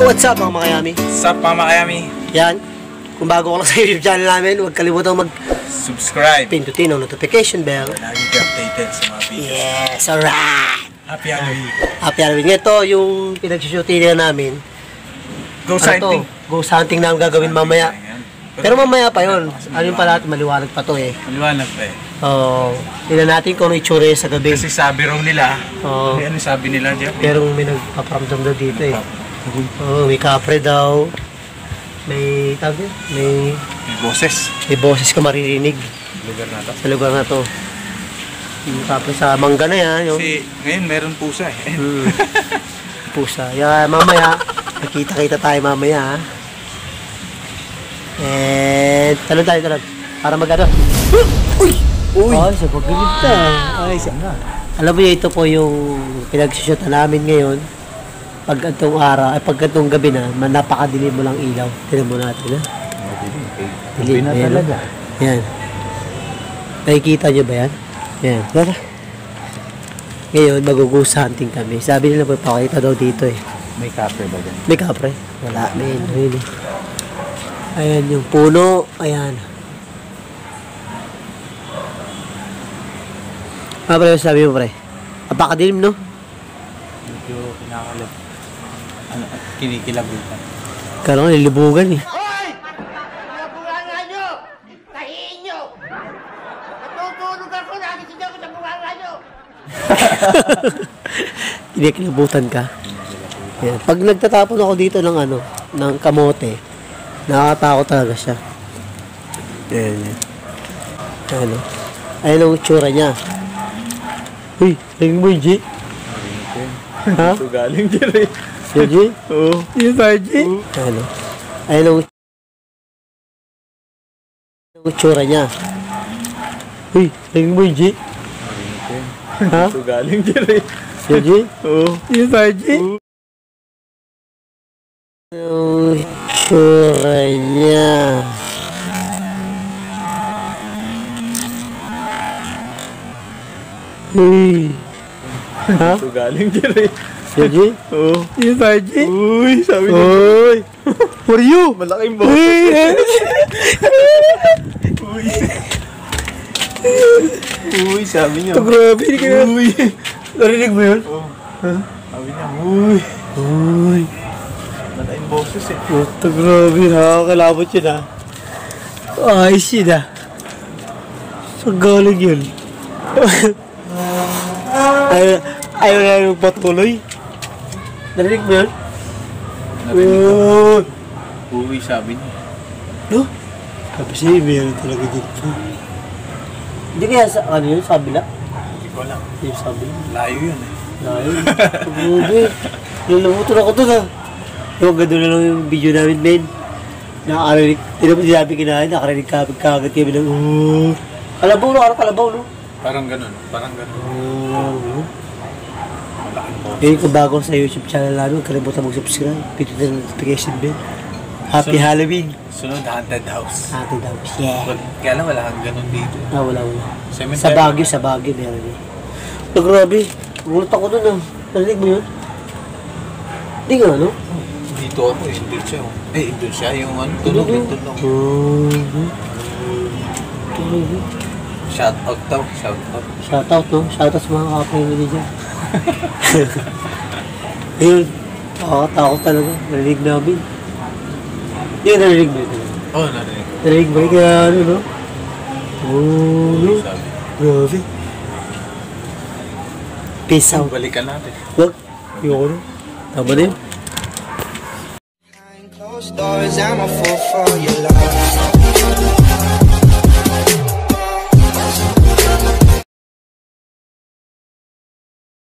What's up mga makayami? Sup Mama Kayami? Yan. Kung bago ka lang sa YouTube channel namin, huwag kalimutan Subscribe. mag-pindutin ang notification bell. Lagi ka updated sa mga videos. Yes, alright! Happy Halloween. Happy Halloween. Ito yung pinagsushooting namin. Go Ano to? sighting. Ghost hunting na ang gagawin mamaya. Pero mamaya pa yon. Ano yung pala maliwanag pa to eh. Maliwanag pa eh. Oh, tingnan natin kung ano itsura sa gabi. Kasi sabi raw nila, Oo. eh, ano sabi nila Jeff? Pero may nagpaparamdam daw dito eh. Oh, may kapre daw. May tawag yun? May, May boses. may boses ka maririnig Lugar na to. sa lugar na to. Yung kapre sa mangga na yan. Yung Kasi ngayon meron pusa eh. hmm, pusa. Yeah, mamaya, nakita-kita tayo mamaya ha. And, talon tayo, talon. Para mag-ano. Uy! Uy! Ay, sa pagkilig. Ay, sa Alam mo ito po yung pinagsushoot namin ngayon. Pag itong araw, ay pag itong gabi na, man- napakadilim mo lang ilaw. Tinan mo natin, ha? Dilim na talaga. Yan. Nakikita nyo ba yan? Yan. Tara. Ngayon, mag-goose hunting kami. Sabi nila, papakita daw dito eh. May kapre ba dyan? May kapre? Wala, men. Really. Ayan yung puno. Ayan. Ah, pre, sabi mo, pre. Napakadilim, no? Medyo kinakalab ano, at kinikilabutan. Kala ko nilibugan eh. Hoy! Nabunganga nyo! Tahiin nyo! Natutulog ako, nagising ako sa bunganga! Kinikilabutan ka? Yan. Pag nagtatapon ako dito ng ano, ng kamote, nakakatakot talaga siya. Ayan, yan. Ano? Oh. Ayan ang tsura niya. Uy, tingin mo yung G? Ha? Ito galing dito 5G? Oo. Yung 5G? Ano? Ayan ang utsura niya. Uy, tingin mo yung G? Ha? Ito galing dyan eh. 5G? Oo. Yung 5G? Yung utsura niya. Uy. Ha? Ito galing dyan eh. Yung G? Oo. Yung ba G? Uy, sabi niya. Uy! For you! Malaking boss. Uy! Uy, sabi niya. Ito grabe, hindi ka. Uy. Narinig mo yun? Oo. Sabi niya, uy. Uy! Malaking boses eh. Ito grabe, nakakalabot yun ah. Ayos yun ah. Saan galing yun? ayaw, ayaw na yung patuloy. Narinig mo yun? Uy! Uy, sabi niya. No? Sabi siya, meron talaga dito. Hindi kaya sa ano yun, sabi na? Hindi ko alam. Yung sabi na. Layo yun eh. Ayun. Grabe. Lalamutan ako dun ah. Yung ganda na lang yung video namin, men. Nakakarinig. Hindi naman sinabi kinain. Nakakarinig kagad kagad kami ng uh. Kalabaw no? Ano kalabaw no? Parang ganun. Parang ganun. Uh, Eh, kung bago sa YouTube channel namin, kalimutan mag-subscribe. Pindutin ang notification bell. Happy So- Halloween. Sunod, haunted house. Happy Halloween. Yeah. Wal- Kaya lang wala kang ganun dito. Ah, wala, wala. Cemetery. Sa Baguio, sa Baguio meron eh. Oh, grabe. Gulat ako dun ah. Narinig mo yun? Hindi nga, no? Dito ako eh. Doon siya. oh. Eh, doon siya. Yung ano, tunog yung tunog. Mhm. Shout out daw. Shout out. Shoutout, no? Shoutout sa mga kapamilya dyan. Ayun. Nakakatakot talaga. Narinig namin. Hindi ka narinig mo yun. Oh, narinig. Narinig mo. Kaya ano, no? Oh, no? Grabe. Peace out. Balikan natin. Wag. Ayoko na. Tama na yun. Closed doors, I'm a fool for your love.